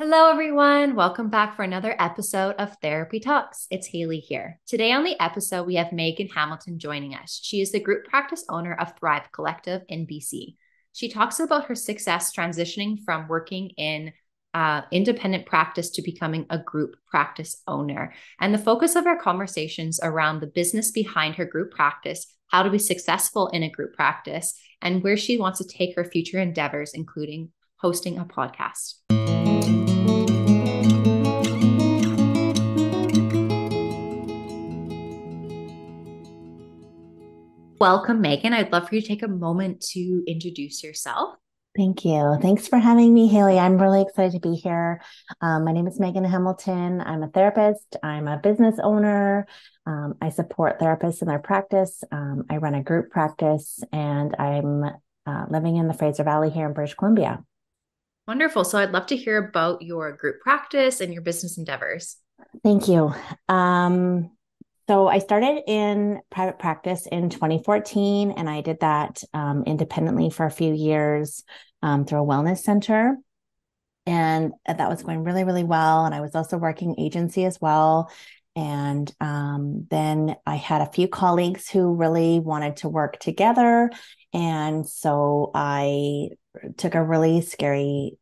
Hello, everyone. Welcome back for another episode of Therapy Talks. It's Hailey here. Today on the episode, we have Meagan Hamilton joining us. She is the group practice owner of Thrive Collective in BC. She talks about her success transitioning from working in uh, independent practice to becoming a group practice owner. And the focus of our conversations around the business behind her group practice, how to be successful in a group practice, and where she wants to take her future endeavors, including hosting a podcast. Welcome, Meagan. I'd love for you to take a moment to introduce yourself. Thank you. Thanks for having me, Hailey. I'm really excited to be here. Um, my name is Meagan Hamilton. I'm a therapist, I'm a business owner. Um, I support therapists in their practice. Um, I run a group practice, and I'm uh, living in the Fraser Valley here in British Columbia. Wonderful. So I'd love to hear about your group practice and your business endeavors. Thank you. Um, so I started in private practice in 2014, and I did that um, independently for a few years um, through a wellness center. And that was going really, really well. And I was also working agency as well. And um, then I had a few colleagues who really wanted to work together. And so I took a really scary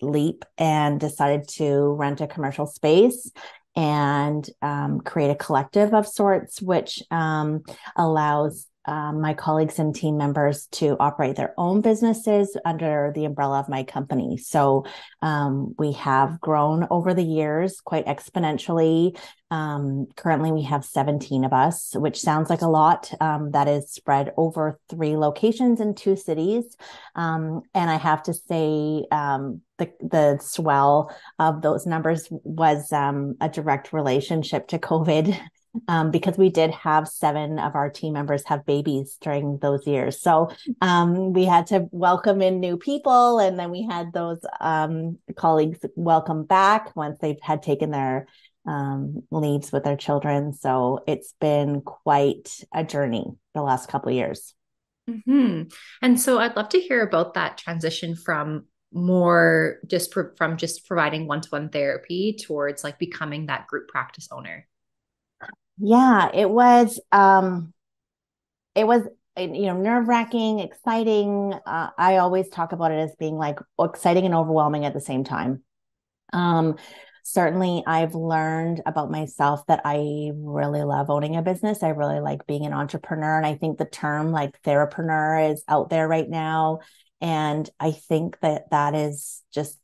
leap and decided to rent a commercial space and um, create a collective of sorts, which um, allows um, my colleagues and team members to operate their own businesses under the umbrella of my company. So um, we have grown over the years quite exponentially. Um, currently, we have 17 of us, which sounds like a lot. Um, that is spread over three locations in two cities. Um, and I have to say, um, the, the swell of those numbers was a direct relationship to COVID um, because we did have seven of our team members have babies during those years. So um, we had to welcome in new people, and then we had those um, colleagues welcome back once they had taken their um, leaves with their children. So it's been quite a journey the last couple of years. Mm-hmm. And so I'd love to hear about that transition from more just pro- from just providing one-to-one therapy towards like becoming that group practice owner yeah, it was um it was you know nerve-wracking, exciting. Uh, I always talk about it as being like exciting and overwhelming at the same time. Um certainly I've learned about myself that I really love owning a business. I really like being an entrepreneur and I think the term like therapreneur is out there right now and I think that that is just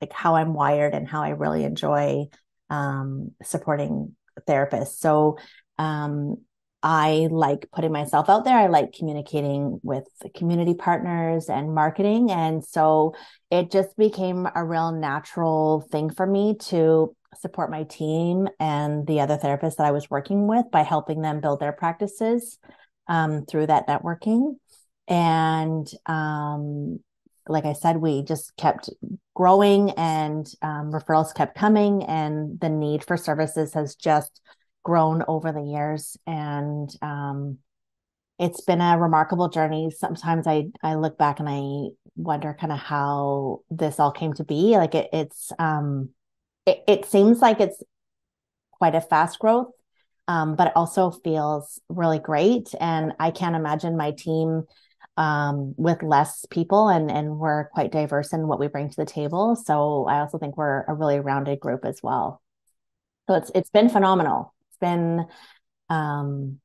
like how I'm wired and how I really enjoy um, supporting therapists. So um, I like putting myself out there. I like communicating with community partners and marketing. And so it just became a real natural thing for me to support my team and the other therapists that I was working with by helping them build their practices um, through that networking. And um, like I said, we just kept growing and um, referrals kept coming, and the need for services has just grown over the years. And um, it's been a remarkable journey. Sometimes I I look back and I wonder kind of how this all came to be. Like it, it's um, it, it seems like it's quite a fast growth, um, but it also feels really great. And I can't imagine my team um, with less people and and we're quite diverse in what we bring to the table. So I also think we're a really rounded group as well. So it's it's been phenomenal. It's been um,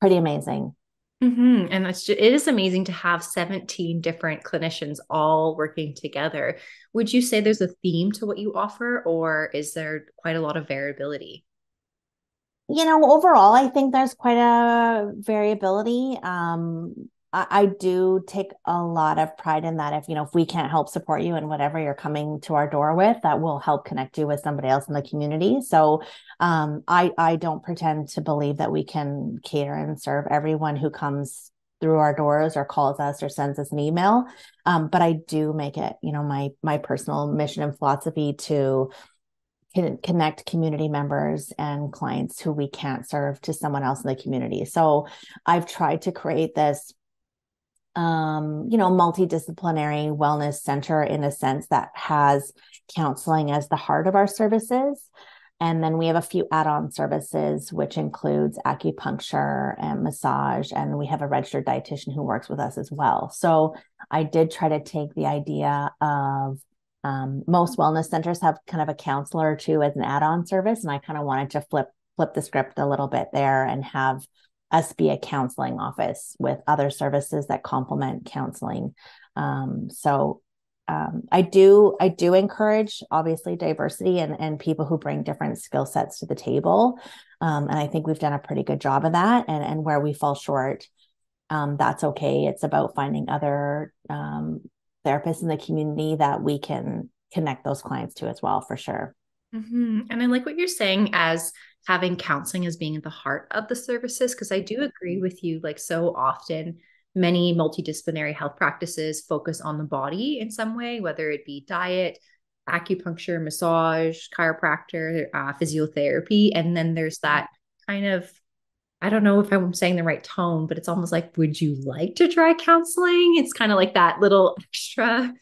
pretty amazing. Mm-hmm. And it's just, it is amazing to have 17 different clinicians all working together. Would you say there's a theme to what you offer, or is there quite a lot of variability? You know, overall, I think there's quite a variability. Um, I, I do take a lot of pride in that. If you know, if we can't help support you in whatever you're coming to our door with, that will help connect you with somebody else in the community. So, um, I I don't pretend to believe that we can cater and serve everyone who comes through our doors or calls us or sends us an email. Um, but I do make it, you know, my my personal mission and philosophy to connect community members and clients who we can't serve to someone else in the community. So I've tried to create this um, you know, multidisciplinary wellness center in a sense that has counseling as the heart of our services. And then we have a few add on services, which includes acupuncture and massage. And we have a registered dietitian who works with us as well. So I did try to take the idea of um, most wellness centers have kind of a counselor or two as an add on service. And I kind of wanted to flip flip the script a little bit there and have us be a counseling office with other services that complement counseling. Um, so um, I do I do encourage obviously diversity and and people who bring different skill sets to the table, um, and I think we've done a pretty good job of that. And and where we fall short, um, that's okay. It's about finding other um, therapists in the community that we can connect those clients to as well, for sure. Mm-hmm. And I like what you're saying as having counseling as being at the heart of the services because I do agree with you. Like so often, many multidisciplinary health practices focus on the body in some way, whether it be diet, acupuncture, massage, chiropractor, uh, physiotherapy, and then there's that kind of I don't know if I'm saying the right tone, but it's almost like, would you like to try counseling? It's kind of like that little extra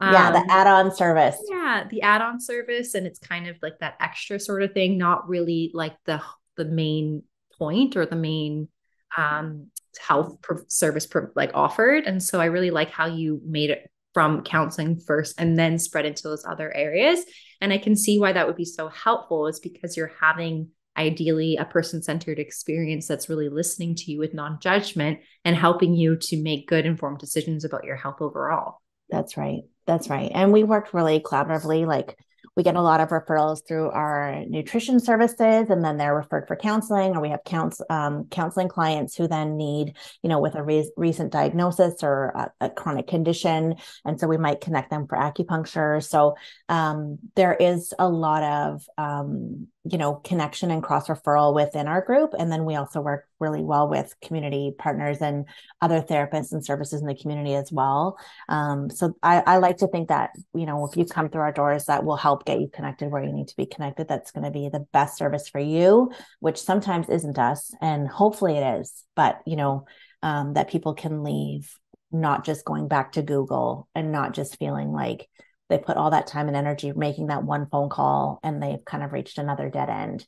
yeah, the um, add-on service. Yeah, the add-on service, and it's kind of like that extra sort of thing, not really like the the main point or the main um, health pro- service pro- like offered. And so I really like how you made it from counseling first and then spread into those other areas. And I can see why that would be so helpful is because you're having ideally a person centered experience that's really listening to you with non judgment and helping you to make good informed decisions about your health overall. That's right. That's right. And we worked really collaboratively. Like we get a lot of referrals through our nutrition services, and then they're referred for counseling, or we have counts, um, counseling clients who then need, you know, with a re- recent diagnosis or a, a, chronic condition. And so we might connect them for acupuncture. So um, there is a lot of, um, you know, connection and cross referral within our group. And then we also work really well with community partners and other therapists and services in the community as well. Um, so I, I, like to think that, you know, if you come through our doors, that will help get you connected where you need to be connected. That's going to be the best service for you, which sometimes isn't us. And hopefully it is, but, you know, um, that people can leave not just going back to Google and not just feeling like, they put all that time and energy making that one phone call and they've kind of reached another dead end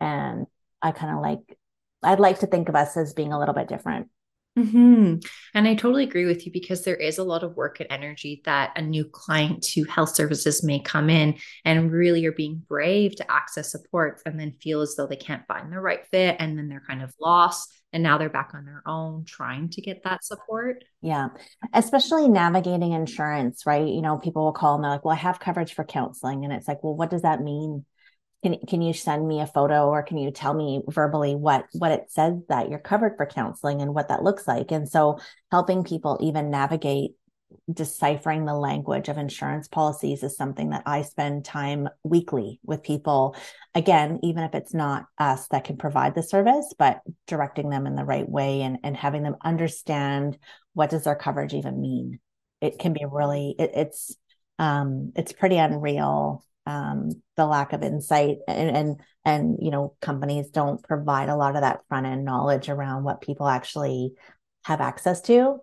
and i kind of like I'd like to think of us as being a little bit different. Mm-hmm. And I totally agree with you because there is a lot of work and energy that a new client to health services may come in and really are being brave to access support and then feel as though they can't find the right fit. And then they're kind of lost. And now they're back on their own trying to get that support. Yeah. Especially navigating insurance, right? You know, people will call and they're like, well, I have coverage for counseling. And it's like, well, what does that mean? can, can you send me a photo or can you tell me verbally what what it says that you're covered for counseling and what that looks like and so helping people even navigate deciphering the language of insurance policies is something that I spend time weekly with people. Again, even if it's not us that can provide the service, but directing them in the right way and, and having them understand what does their coverage even mean. It can be really, it, it's, um, it's pretty unreal um, the lack of insight and, and and you know companies don't provide a lot of that front end knowledge around what people actually have access to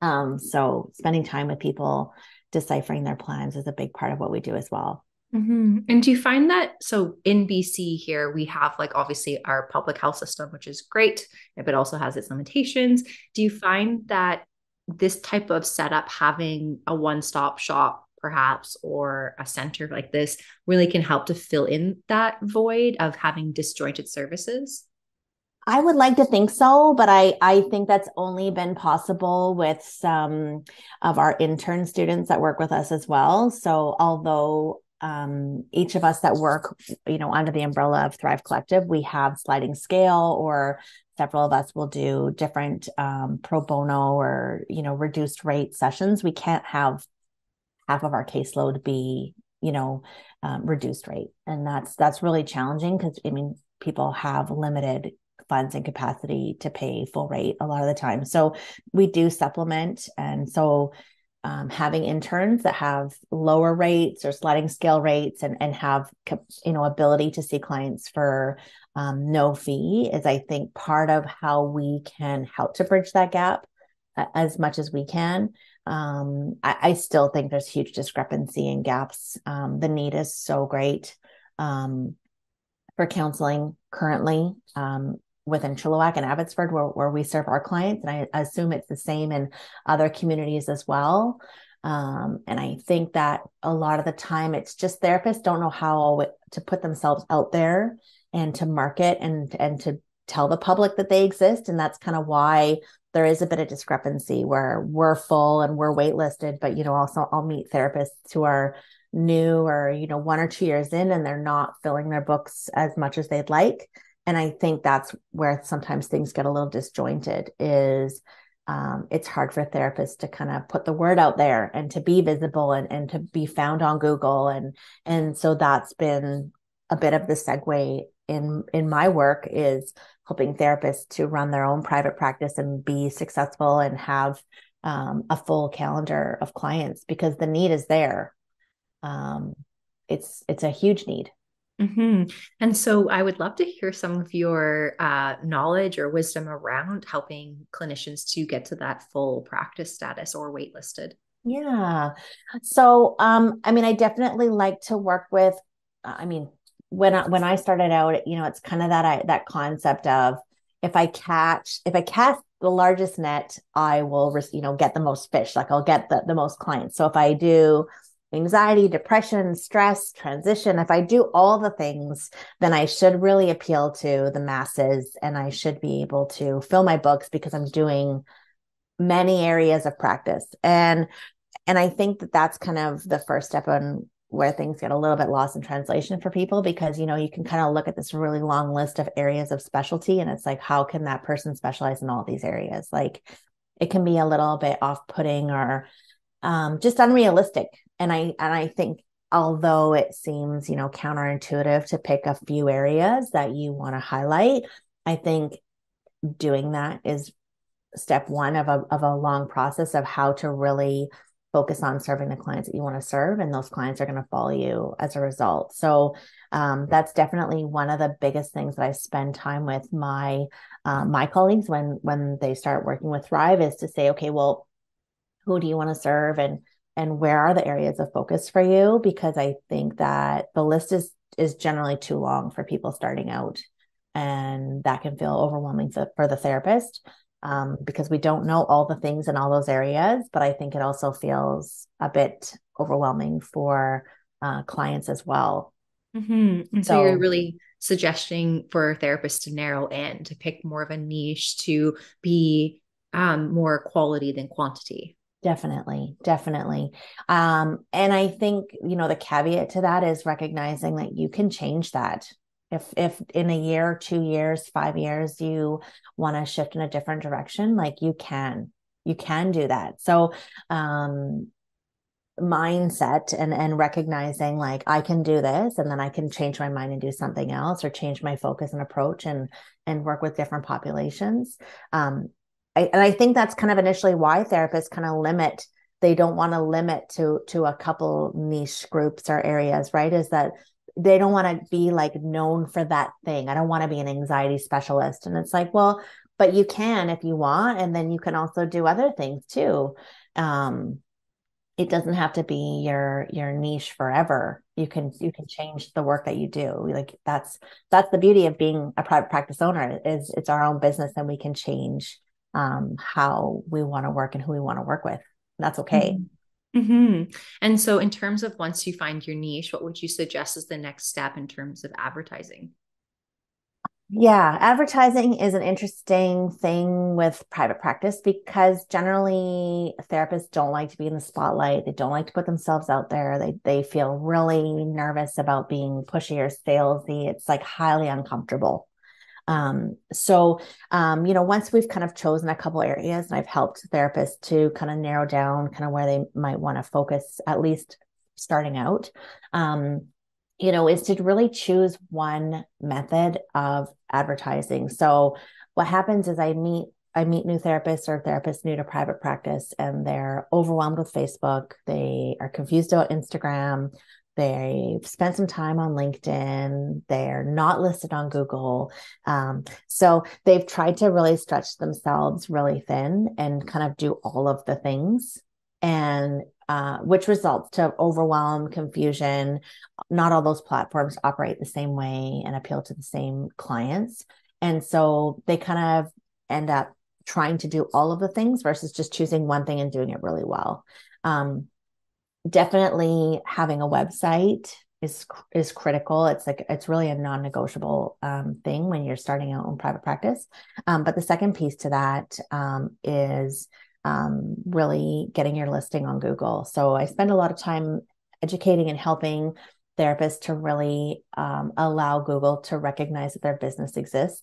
um, so spending time with people deciphering their plans is a big part of what we do as well. Mm-hmm. and do you find that so in bc here we have like obviously our public health system which is great but also has its limitations. Do you find that this type of setup having a one-stop shop perhaps or a center like this really can help to fill in that void of having disjointed services I would like to think so, but I, I think that's only been possible with some of our intern students that work with us as well. So although um, each of us that work, you know, under the umbrella of Thrive Collective, we have sliding scale or several of us will do different um, pro bono or, you know, reduced rate sessions. We can't have half of our caseload be you know um, reduced rate and that's that's really challenging because i mean people have limited funds and capacity to pay full rate a lot of the time so we do supplement and so um, having interns that have lower rates or sliding scale rates and, and have you know ability to see clients for um, no fee is i think part of how we can help to bridge that gap as much as we can. Um, I, I, still think there's huge discrepancy and gaps. Um, the need is so great um, for counseling currently um, within Chilliwack and Abbotsford, where, where we serve our clients. And I assume it's the same in other communities as well. Um, and I think that a lot of the time it's just therapists don't know how to put themselves out there and to market and and to tell the public that they exist. And that's kind of why there is a bit of discrepancy where we're full and we're waitlisted, but you know, also I'll meet therapists who are new or you know one or two years in and they're not filling their books as much as they'd like and i think that's where sometimes things get a little disjointed is um, it's hard for therapists to kind of put the word out there and to be visible and, and to be found on google. And and so that's been a bit of the segue in in my work is helping therapists to run their own private practice and be successful and have um, a full calendar of clients because the need is there. Um, it's it's a huge need Mm-hmm. And so I would love to hear some of your uh, knowledge or wisdom around helping clinicians to get to that full practice status or waitlisted. Yeah. So, um, I mean, I definitely like to work with, I mean, when I, when I started out, you know, it's kind of that, I, that concept of if I catch, if I cast the largest net, I will, you know, get the most fish, like I'll get the, the most clients. So if I do, anxiety, depression, stress, transition, if I do all the things, then I should really appeal to the masses and I should be able to fill my books because I'm doing many areas of practice. And and I think that that's kind of the first step on where things get a little bit lost in translation for people because you know you can kind of look at this really long list of areas of specialty and it's like how can that person specialize in all these areas like it can be a little bit off-putting or um, just unrealistic and i and i think although it seems you know counterintuitive to pick a few areas that you want to highlight i think doing that is step one of a, of a long process of how to really focus on serving the clients that you want to serve and those clients are going to follow you as a result. So um, that's definitely one of the biggest things that i spend time with my uh, my colleagues when when they start working with thrive is to say okay well who do you want to serve? And and where are the areas of focus for you? Because i think that the list is is generally too long for people starting out and that can feel overwhelming for, for the therapist um, because we don't know all the things in all those areas but i think it also feels a bit overwhelming for uh, clients as well. Mm-hmm. and so, so you're really suggesting for therapists to narrow in to pick more of a niche to be um, more quality than quantity Definitely, definitely. Um, and I think, you know, the caveat to that is recognizing that you can change that. If if in a year, two years, five years, you want to shift in a different direction, like you can. You can do that. So um mindset and and recognizing like I can do this and then I can change my mind and do something else or change my focus and approach and and work with different populations. Um, I, and I think that's kind of initially why therapists kind of limit. They don't want to limit to to a couple niche groups or areas, right? Is that they don't want to be like known for that thing. I don't want to be an anxiety specialist. And it's like, well, but you can if you want, and then you can also do other things too. Um, it doesn't have to be your your niche forever you can you can change the work that you do like that's that's the beauty of being a private practice owner is it's our own business and we can change um, how we want to work and who we want to work with. That's okay. Mm-hmm. mm-hmm. And so, in terms of once you find your niche, what would you suggest is the next step in terms of advertising? Yeah, advertising is an interesting thing with private practice because generally therapists don't like to be in the spotlight. They don't like to put themselves out there. They they feel really nervous about being pushy or salesy. It's like highly uncomfortable. Um, so, um, you know, once we've kind of chosen a couple areas and I've helped therapists to kind of narrow down kind of where they might want to focus, at least starting out, um, you know, is to really choose one method of advertising. So, what happens is I meet I meet new therapists or therapists new to private practice and they're overwhelmed with Facebook. They are confused about Instagram They've spent some time on LinkedIn. They're not listed on Google. Um, so they've tried to really stretch themselves really thin and kind of do all of the things. And uh, which results to overwhelm, confusion. Not all those platforms operate the same way and appeal to the same clients. And so they kind of end up trying to do all of the things versus just choosing one thing and doing it really well. Um, definitely having a website is is critical. It's like it's really a non-negotiable um, thing when you're starting out in private practice. Um, but the second piece to that um, is um, really getting your listing on Google. So I spend a lot of time educating and helping therapists to really um, allow Google to recognize that their business exists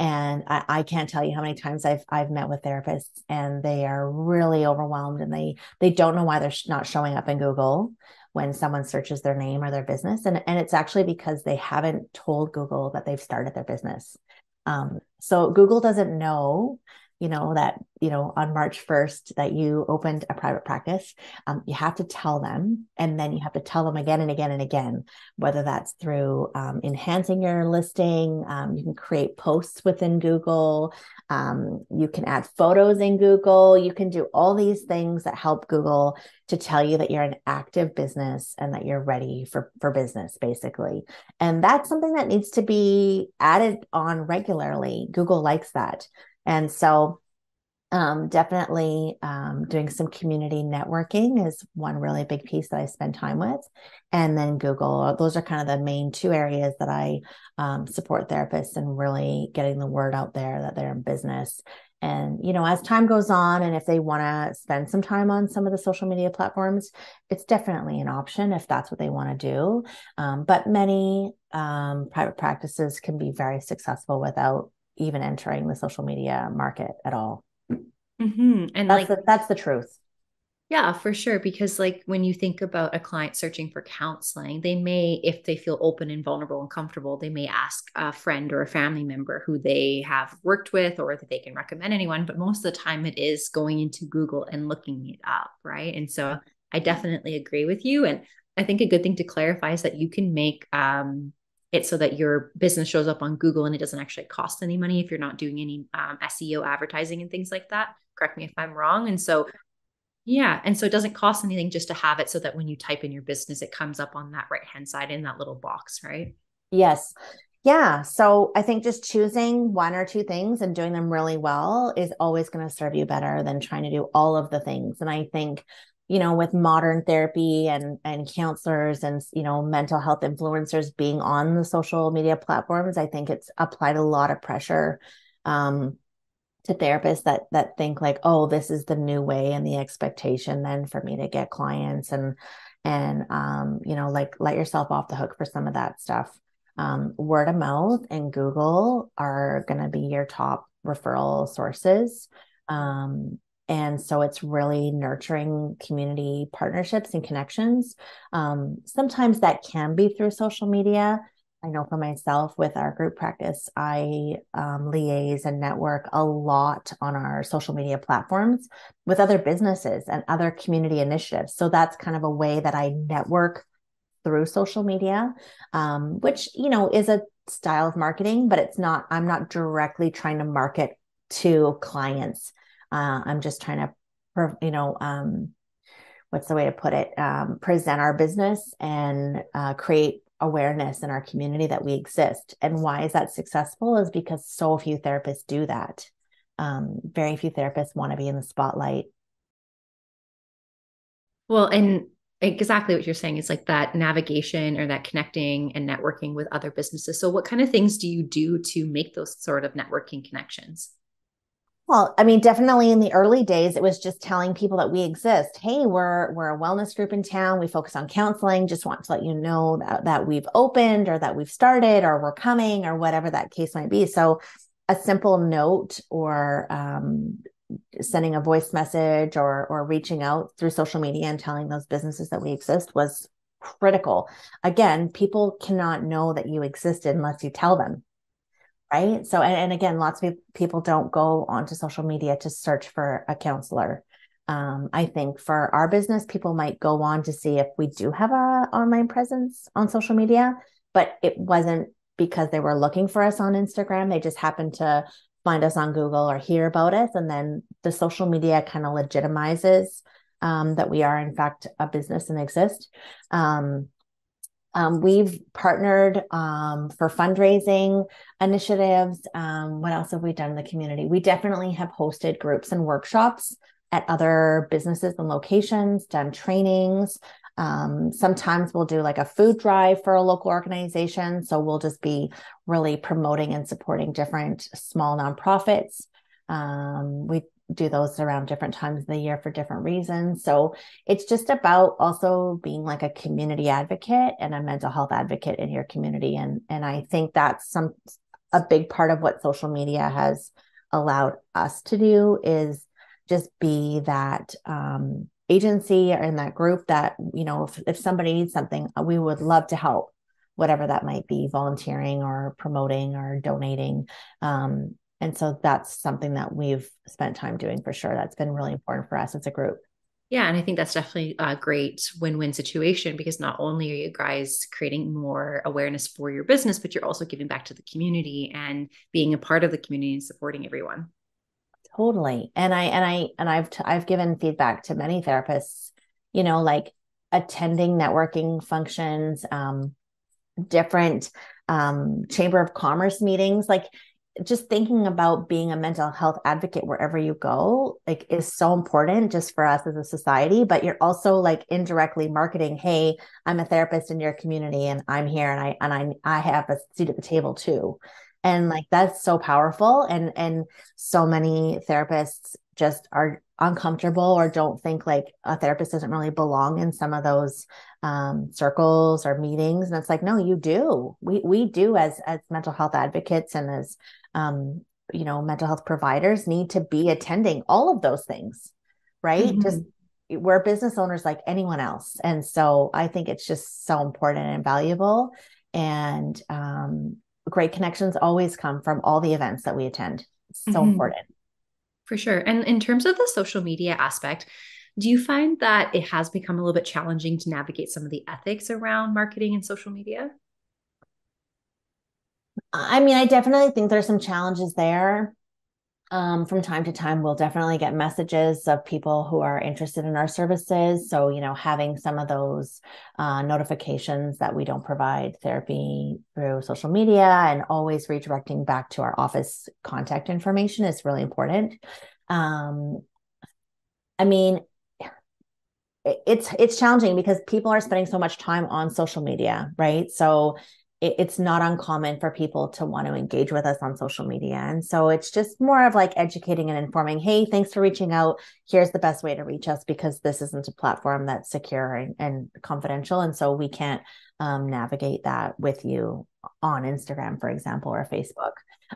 and I, I, can't tell you how many times I've I've met with therapists and they are really overwhelmed and they they don't know why they're not showing up in Google when someone searches their name or their business and and it's actually because they haven't told Google that they've started their business. Um, so Google doesn't know you know that you know on march 1st that you opened a private practice um, you have to tell them and then you have to tell them again and again and again whether that's through um, enhancing your listing um, you can create posts within google um, you can add photos in google you can do all these things that help google to tell you that you're an active business and that you're ready for for business basically. And that's something that needs to be added on regularly. Google likes that and so, um, definitely um, doing some community networking is one really big piece that I spend time with. And then Google, those are kind of the main two areas that I um, support therapists and really getting the word out there that they're in business. And, you know, as time goes on, and if they want to spend some time on some of the social media platforms, it's definitely an option if that's what they want to do. Um, but many um, private practices can be very successful without even entering the social media market at all. Mm-hmm. And that's like the, that's the truth. Yeah, for sure. Because, like, when you think about a client searching for counseling, they may, if they feel open and vulnerable and comfortable, they may ask a friend or a family member who they have worked with or that they can recommend anyone. But most of the time, it is going into Google and looking it up. Right. And so I definitely agree with you. And I think a good thing to clarify is that you can make um, it so that your business shows up on Google and it doesn't actually cost any money if you're not doing any um, SEO advertising and things like that. Correct me if I'm wrong. And so, yeah. And so it doesn't cost anything just to have it so that when you type in your business, it comes up on that right hand side in that little box, right? Yes. Yeah. So I think just choosing one or two things and doing them really well is always going to serve you better than trying to do all of the things. And I think you know with modern therapy and and counselors and you know mental health influencers being on the social media platforms i think it's applied a lot of pressure um, to therapists that that think like oh this is the new way and the expectation then for me to get clients and and um, you know like let yourself off the hook for some of that stuff. Um, word of mouth and google are going to be your top referral sources um, and so it's really nurturing community partnerships and connections. Um, sometimes that can be through social media. I know for myself with our group practice, I um, liaise and network a lot on our social media platforms with other businesses and other community initiatives. So that's kind of a way that I network through social media, um, which, you know, is a style of marketing, but it's not, I'm not directly trying to market to clients. Uh, I'm just trying to, you know, um, what's the way to put it? Um, present our business and uh, create awareness in our community that we exist. And why is that successful? Is because so few therapists do that. Um, very few therapists want to be in the spotlight. Well, and exactly what you're saying is like that navigation or that connecting and networking with other businesses. So, what kind of things do you do to make those sort of networking connections? Well, I mean, definitely in the early days, it was just telling people that we exist. Hey, we're we're a wellness group in town. We focus on counseling. Just want to let you know that, that we've opened or that we've started or we're coming or whatever that case might be. So, a simple note or um, sending a voice message or or reaching out through social media and telling those businesses that we exist was critical. Again, people cannot know that you existed unless you tell them right so and, and again lots of people don't go onto social media to search for a counselor Um, I think for our business, people might go on to see if we do have a online presence on social media, but it wasn't because they were looking for us on Instagram. They just happened to find us on Google or hear about us. And then the social media kind of legitimizes um, that we are, in fact, a business and exist. Um, um, we've partnered um, for fundraising initiatives. Um, what else have we done in the community? We definitely have hosted groups and workshops at other businesses and locations, done trainings. Um, sometimes we'll do like a food drive for a local organization. So we'll just be really promoting and supporting different small nonprofits. Um, we do those around different times of the year for different reasons. So it's just about also being like a community advocate and a mental health advocate in your community. And and I think that's some a big part of what social media has allowed us to do is just be that um, agency or in that group that you know if, if somebody needs something we would love to help whatever that might be volunteering or promoting or donating um, and so that's something that we've spent time doing for sure. That's been really important for us as a group. Yeah and i think that's definitely a great win-win situation because not only are you guys creating more awareness for your business but you're also giving back to the community and being a part of the community and supporting everyone. Totally. And I and I and I've t- I've given feedback to many therapists, you know, like attending networking functions, um, different um, chamber of commerce meetings, like just thinking about being a mental health advocate wherever you go like is so important just for us as a society but you're also like indirectly marketing hey i'm a therapist in your community and i'm here and i and i i have a seat at the table too. And like that's so powerful and and so many therapists just are uncomfortable or don't think like a therapist doesn't really belong in some of those um, circles or meetings and it's like no you do we we do as as mental health advocates and as um, you know mental health providers need to be attending all of those things right mm-hmm. just we're business owners like anyone else and so i think it's just so important and valuable and um, great connections always come from all the events that we attend. It's so mm-hmm. important. For sure. And in terms of the social media aspect, do you find that it has become a little bit challenging to navigate some of the ethics around marketing and social media? I mean, I definitely think there's some challenges there um, from time to time, we'll definitely get messages of people who are interested in our services. So, you know, having some of those uh, notifications that we don't provide therapy through social media and always redirecting back to our office contact information is really important. Um, I mean, it's it's challenging because people are spending so much time on social media, right? So it, it's not uncommon for people to want to engage with us on social media. And so it's just more of like educating and informing hey, thanks for reaching out. Here's the best way to reach us because this isn't a platform that's secure and, and confidential. And so we can't um, navigate that with you on Instagram, for example, or Facebook.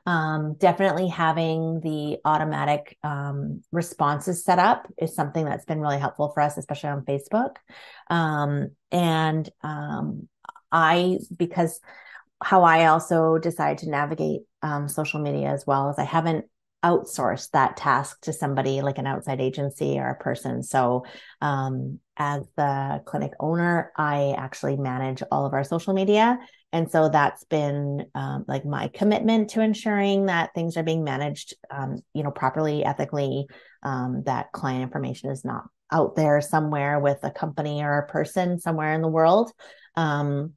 Um, definitely having the automatic um, responses set up is something that's been really helpful for us, especially on Facebook. Um, and um, I, because how I also decide to navigate um, social media as well as I haven't outsourced that task to somebody like an outside agency or a person. So, um, as the clinic owner, I actually manage all of our social media. And so that's been um, like my commitment to ensuring that things are being managed, um, you know, properly, ethically, um, that client information is not out there somewhere with a company or a person somewhere in the world. Um,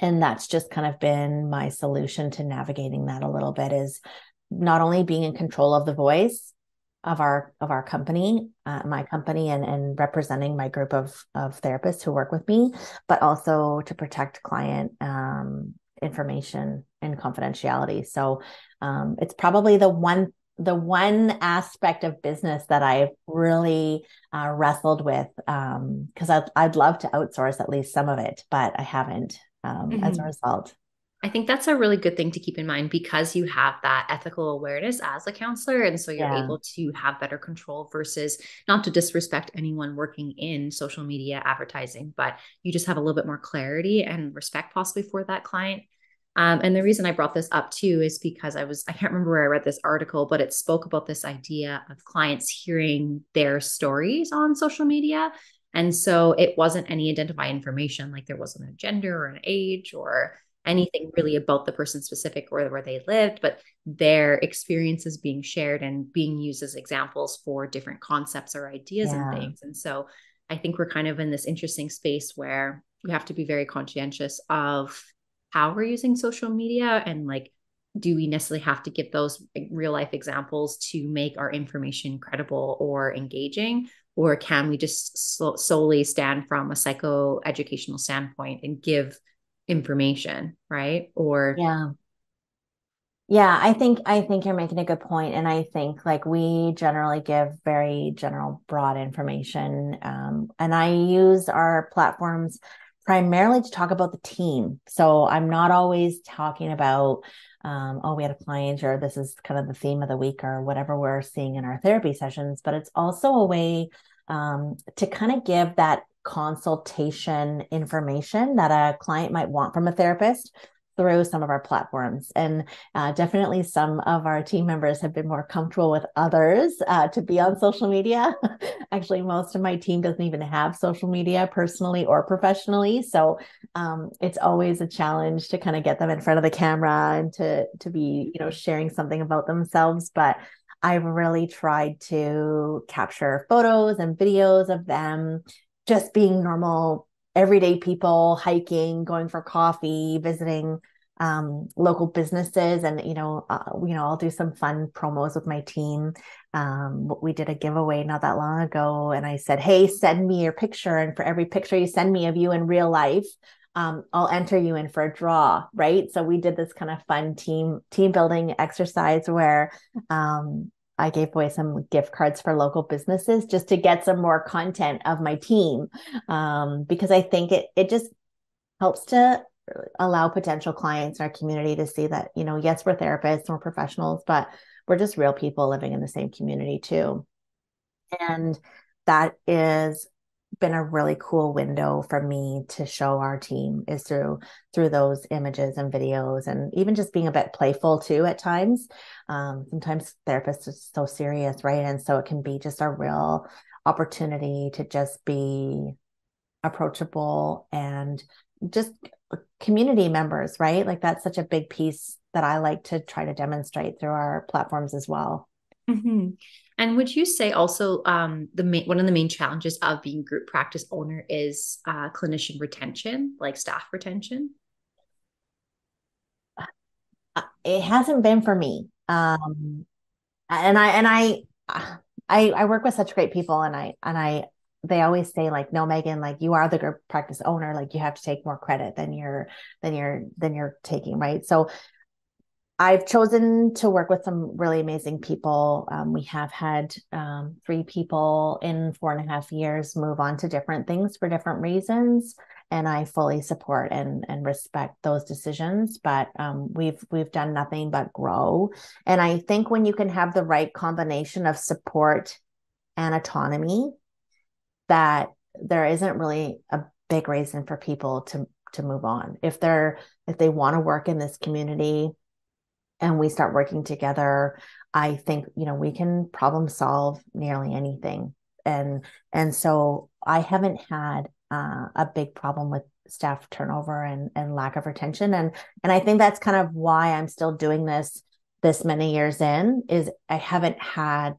and that's just kind of been my solution to navigating that a little bit is not only being in control of the voice of our of our company uh, my company and and representing my group of of therapists who work with me but also to protect client um, information and confidentiality. So um, it's probably the one the one aspect of business that I've really uh, wrestled with because um, I'd, I'd love to outsource at least some of it, but I haven't um, mm-hmm. as a result. I think that's a really good thing to keep in mind because you have that ethical awareness as a counselor. And so you're yeah. able to have better control versus not to disrespect anyone working in social media advertising, but you just have a little bit more clarity and respect possibly for that client. Um, and the reason I brought this up too is because I was, I can't remember where I read this article, but it spoke about this idea of clients hearing their stories on social media. And so it wasn't any identify information, like there wasn't a gender or an age or anything really about the person specific or where they lived, but their experiences being shared and being used as examples for different concepts or ideas yeah. and things. And so I think we're kind of in this interesting space where we have to be very conscientious of how we're using social media and like do we necessarily have to give those real life examples to make our information credible or engaging or can we just so- solely stand from a psychoeducational standpoint and give information right or yeah yeah i think i think you're making a good point and i think like we generally give very general broad information um, and i use our platforms primarily to talk about the team. So I'm not always talking about, um, oh, we had a client or this is kind of the theme of the week or whatever we're seeing in our therapy sessions, but it's also a way um, to kind of give that consultation information that a client might want from a therapist through some of our platforms. And uh, definitely some of our team members have been more comfortable with others uh, to be on social media. Actually, most of my team doesn't even have social media personally or professionally. So um, it's always a challenge to kind of get them in front of the camera and to, to be, you know, sharing something about themselves. But I've really tried to capture photos and videos of them just being normal everyday people hiking, going for coffee, visiting um, local businesses, and you know, uh, you know, I'll do some fun promos with my team. Um, we did a giveaway not that long ago, and I said, "Hey, send me your picture, and for every picture you send me of you in real life." Um, I'll enter you in for a draw, right? So we did this kind of fun team team building exercise where um, I gave away some gift cards for local businesses just to get some more content of my team um, because I think it it just helps to allow potential clients in our community to see that you know yes we're therapists we're professionals but we're just real people living in the same community too. And that is been a really cool window for me to show our team is through through those images and videos and even just being a bit playful too at times. Um, sometimes therapists are so serious right? And so it can be just a real opportunity to just be approachable and just community members right? Like that's such a big piece that i like to try to demonstrate through our platforms as well. Mm-hmm. And would you say also um, the main, one of the main challenges of being group practice owner is uh, clinician retention, like staff retention? Uh, it hasn't been for me, um, and I and I, I I work with such great people, and I and I they always say like no meagan like you are the group practice owner. Like you have to take more credit than you're than you're than you're taking right? So I've chosen to work with some really amazing people. Um, we have had um, three people in four and a half years move on to different things for different reasons, and I fully support and and respect those decisions. But um, we've we've done nothing but grow, and I think when you can have the right combination of support and autonomy, that there isn't really a big reason for people to to move on if they're if they want to work in this community and we start working together i think you know we can problem solve nearly anything. And and so i haven't had uh, a big problem with staff turnover and and lack of retention. And and i think that's kind of why i'm still doing this this many years in is i haven't had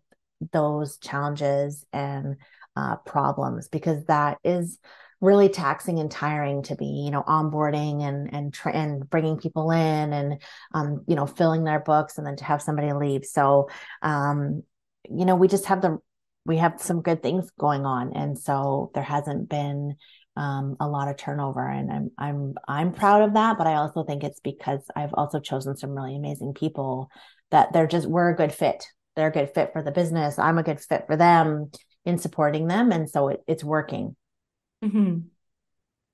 those challenges and uh, problems because that is really taxing and tiring to be you know onboarding and and tra- and bringing people in and um you know filling their books and then to have somebody leave. So um you know we just have the we have some good things going on. And so there hasn't been um, a lot of turnover and I'm I'm I'm proud of that. But I also think it's because I've also chosen some really amazing people that they're just we're a good fit. They're a good fit for the business. I'm a good fit for them in supporting them. And so it, it's working Mm-hmm.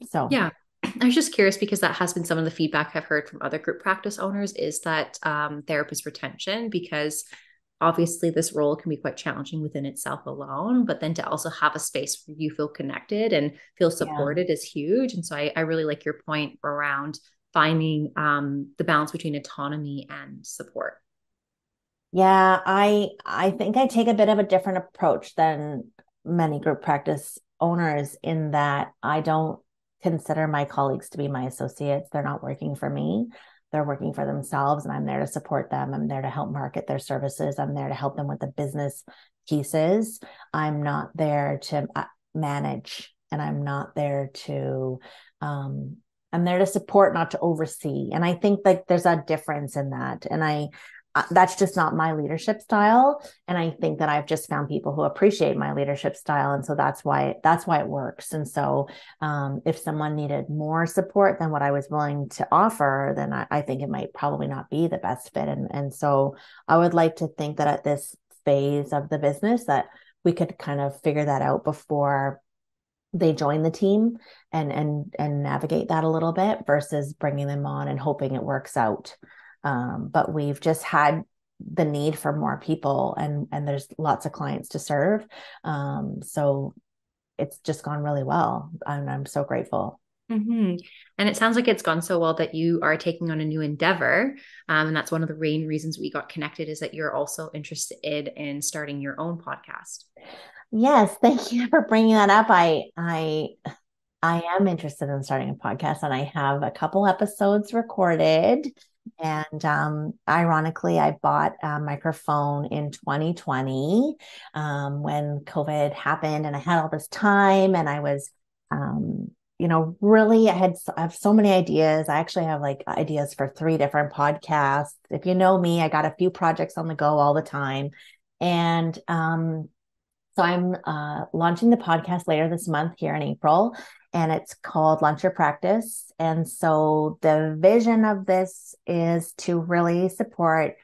So, yeah. I was just curious because that has been some of the feedback I've heard from other group practice owners is that um, therapist retention, because obviously this role can be quite challenging within itself alone, but then to also have a space where you feel connected and feel supported yeah. is huge. And so I, I really like your point around finding um, the balance between autonomy and support? Yeah, I I think I take a bit of a different approach than many group practice owners in that I don't consider my colleagues to be my associates. They're not working for me. They're working for themselves and I'm there to support them. I'm there to help market their services. I'm there to help them with the business pieces. I'm not there to uh, manage and I'm not there to um I'm there to support, not to oversee. And I think like there's a difference in that. And I that's just not my leadership style. And i think that i've just found people who appreciate my leadership style. And so that's why that's why it works. And so um, if someone needed more support than what i was willing to offer then I, I, think it might probably not be the best fit. And and so i would like to think that at this phase of the business that we could kind of figure that out before they join the team and and and navigate that a little bit versus bringing them on and hoping it works out um, but we've just had the need for more people and and there's lots of clients to serve. Um, so it's just gone really well and i'm so grateful. Mm-hmm. and it sounds like it's gone so well that you are taking on a new endeavor. Um, and that's one of the main reasons we got connected is that you're also interested in starting your own podcast. Yes thank you for bringing that up. I i i am interested in starting a podcast and i have a couple episodes recorded and um, ironically, I bought a microphone in 2020 um, when COVID happened, and I had all this time, and I was, um, you know, really, I had I have so many ideas. I actually have like ideas for three different podcasts. If you know me, I got a few projects on the go all the time, and um, so I'm uh, launching the podcast later this month here in April, and it's called Launch Your Practice. And so the vision of this is to really support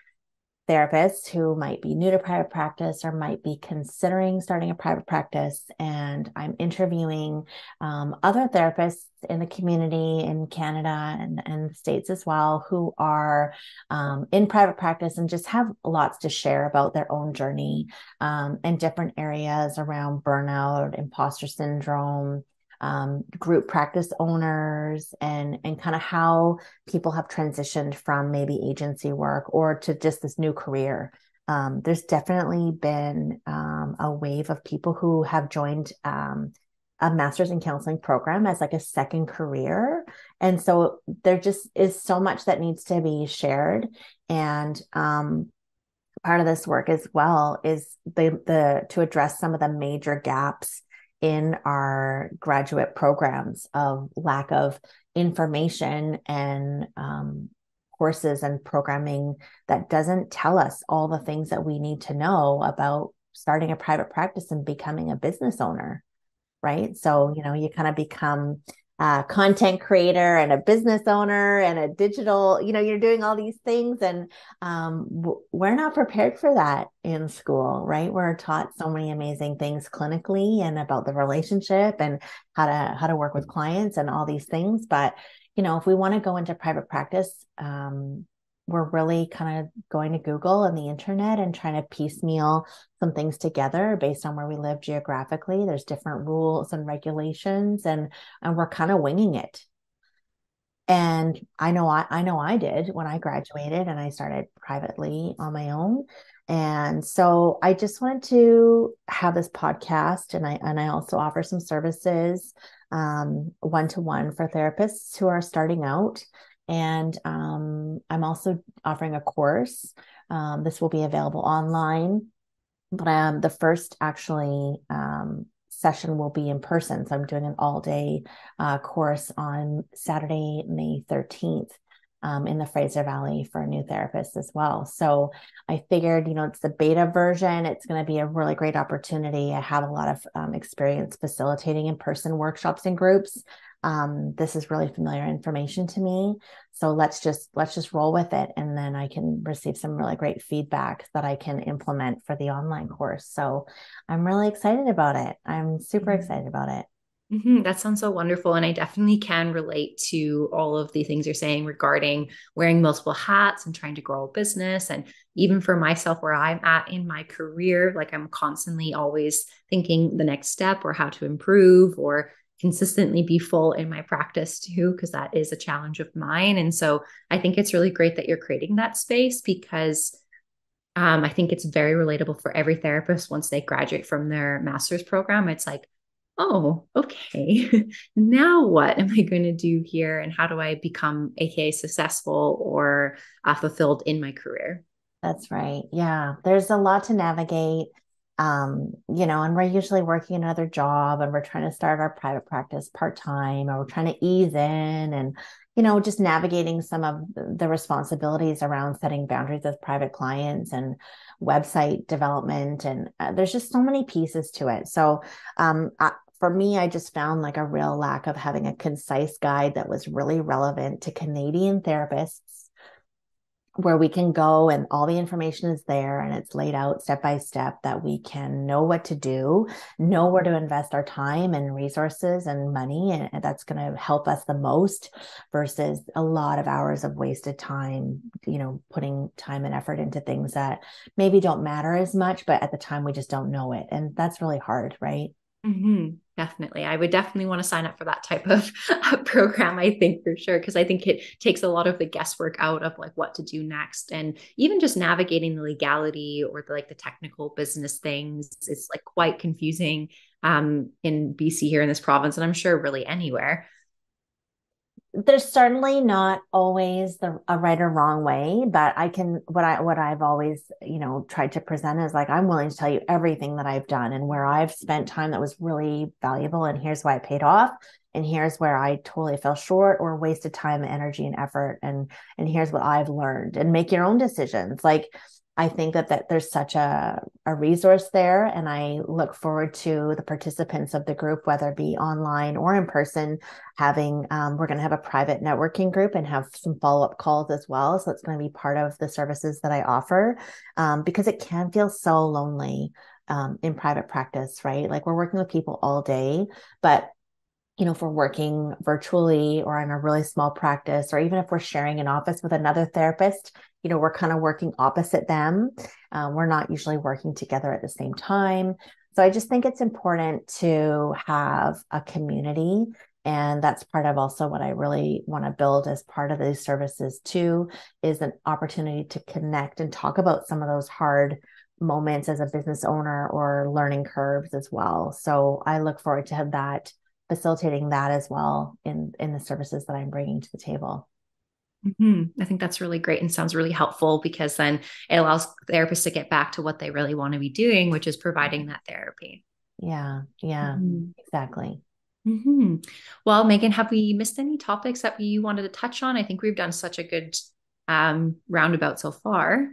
therapists who might be new to private practice or might be considering starting a private practice. And I'm interviewing um, other therapists in the community in Canada and, and the States as well who are um, in private practice and just have lots to share about their own journey um, in different areas around burnout, imposter syndrome um, group practice owners and and kind of how people have transitioned from maybe agency work or to just this new career. Um, there's definitely been um, a wave of people who have joined um, a master's in counseling program as like a second career. And so there just is so much that needs to be shared. And um, part of this work as well is the the to address some of the major gaps in our graduate programs of lack of information and um, courses and programming that doesn't tell us all the things that we need to know about starting a private practice and becoming a business owner right? So you know you kind of become uh, content creator and a business owner and a digital you know you're doing all these things. And um, we're not prepared for that in school right? We're taught so many amazing things clinically and about the relationship and how to how to work with clients and all these things. But you know if we want to go into private practice um, we're really kind of going to Google and the internet and trying to piecemeal some things together based on where we live geographically. There's different rules and regulations, and and we're kind of winging it. And I know I, I know I did when I graduated and I started privately on my own. And so I just wanted to have this podcast, and I and I also offer some services one to one for therapists who are starting out and um, I'm also offering a course. Um, this will be available online, but um, the first actually um, session will be in person. So I'm doing an all day uh, course on Saturday, May 13th. Um, in the Fraser Valley for new therapist as well. So I figured, you know, it's the beta version. It's going to be a really great opportunity. I have a lot of um, experience facilitating in person workshops and groups um, this is really familiar information to me so let's just let's just roll with it and then i can receive some really great feedback that i can implement for the online course so i'm really excited about it i'm super mm-hmm. excited about it Mm-hmm. That sounds so wonderful. And I definitely can relate to all of the things you're saying regarding wearing multiple hats and trying to grow a business. And even for myself, where I'm at in my career, like I'm constantly always thinking the next step or how to improve or consistently be full in my practice too, because that is a challenge of mine. And so I think it's really great that you're creating that space because um, I think it's very relatable for every therapist once they graduate from their master's program. It's like, oh, okay, now what am I going to do here? And how do I become AKA successful or uh, fulfilled in my career? That's right. Yeah. There's a lot to navigate. Um, you know, and we're usually working another job and we're trying to start our private practice part time or we're trying to ease in and, you know, just navigating some of the responsibilities around setting boundaries with private clients and website development. And uh, there's just so many pieces to it. So, um, I, for me, I just found like a real lack of having a concise guide that was really relevant to Canadian therapists where we can go and all the information is there and it's laid out step by step that we can know what to do, know where to invest our time and resources and money. And that's going to help us the most versus a lot of hours of wasted time, you know, putting time and effort into things that maybe don't matter as much, but at the time we just don't know it. And that's really hard, right? Mm-hmm. Definitely. I would definitely want to sign up for that type of uh, program, I think for sure, because I think it takes a lot of the guesswork out of like what to do next. And even just navigating the legality or the, like the technical business things is like quite confusing um, in BC here in this province. And I'm sure really anywhere there's certainly not always the a right or wrong way but i can what i what i've always you know tried to present is like i'm willing to tell you everything that i've done and where i've spent time that was really valuable and here's why it paid off and here's where i totally fell short or wasted time energy and effort and and here's what i've learned and make your own decisions. Like I think that, that there's such a, a resource there. And I look forward to the participants of the group, whether it be online or in person, having, um, we're going to have a private networking group and have some follow up calls as well. So it's going to be part of the services that I offer um, because it can feel so lonely um, in private practice, right? Like we're working with people all day, but you know, if we're working virtually or in a really small practice, or even if we're sharing an office with another therapist, you know, we're kind of working opposite them. Um, we're not usually working together at the same time. So I just think it's important to have a community. And that's part of also what I really want to build as part of these services too, is an opportunity to connect and talk about some of those hard moments as a business owner or learning curves as well. So I look forward to have that facilitating that as well in in the services that I'm bringing to the table. Mm-hmm. I think that's really great and sounds really helpful because then it allows therapists to get back to what they really want to be doing, which is providing that therapy. Yeah, yeah, mm-hmm. exactly. Mm-hmm. Well, Meagan, have we missed any topics that we wanted to touch on? I think we've done such a good um, roundabout so far.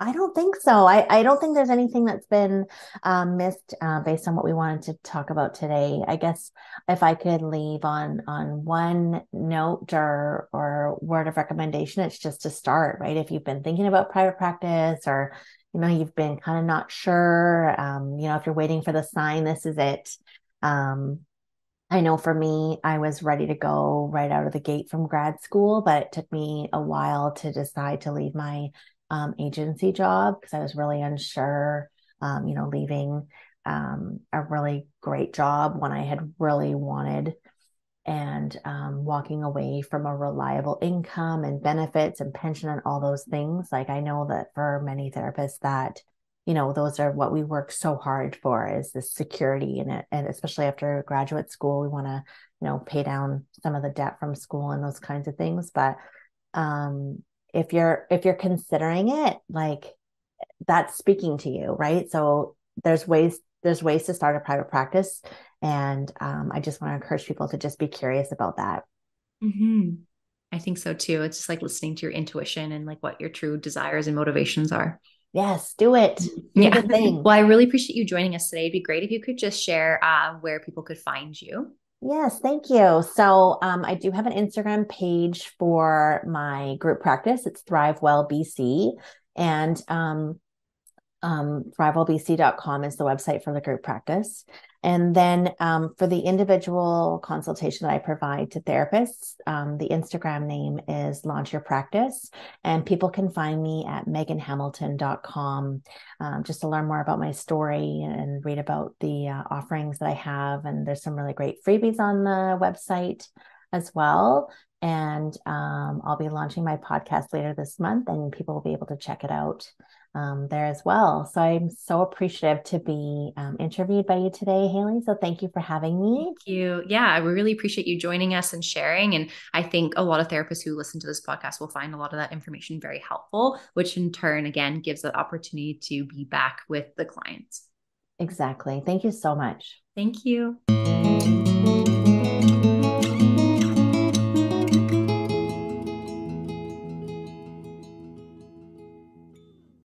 I don't think so. I, I don't think there's anything that's been um, missed uh, based on what we wanted to talk about today. I guess if I could leave on on one note or or word of recommendation, it's just to start right. If you've been thinking about private practice or you know you've been kind of not sure, um, you know if you're waiting for the sign, this is it. Um, I know for me, I was ready to go right out of the gate from grad school, but it took me a while to decide to leave my um, agency job because I was really unsure, um, you know, leaving um, a really great job when I had really wanted and um, walking away from a reliable income and benefits and pension and all those things. Like I know that for many therapists that, you know, those are what we work so hard for is the security in it. And especially after graduate school, we want to, you know, pay down some of the debt from school and those kinds of things. But um, if you're if you're considering it like that's speaking to you right? So there's ways there's ways to start a private practice. And um, i just want to encourage people to just be curious about that. Mm-hmm. i think so too. It's just like listening to your intuition and like what your true desires and motivations are. Yes do it. Do yeah. well i really appreciate you joining us today. It'd be great if you could just share uh, where people could find you Yes, thank you. So um, I do have an Instagram page for my group practice. It's Thrive Well BC, and um, um, thrivewellbc.com is the website for the group practice. And then um, for the individual consultation that I provide to therapists, um, the Instagram name is Launch Your Practice. And people can find me at meaganhamilton.com um, just to learn more about my story and read about the uh, offerings that I have. And there's some really great freebies on the website as well. And um, I'll be launching my podcast later this month, and people will be able to check it out um, there as well. So I'm so appreciative to be um, interviewed by you today, Hailey. So thank you for having me. Thank you. Yeah, we really appreciate you joining us and sharing. And I think a lot of therapists who listen to this podcast will find a lot of that information very helpful, which in turn, again, gives the opportunity to be back with the clients. Exactly. Thank you so much. Thank you.